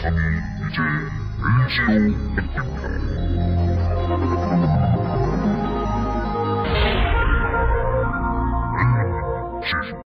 삼이이제은지로뺏깁니 다. 은지로뺏깁니 다.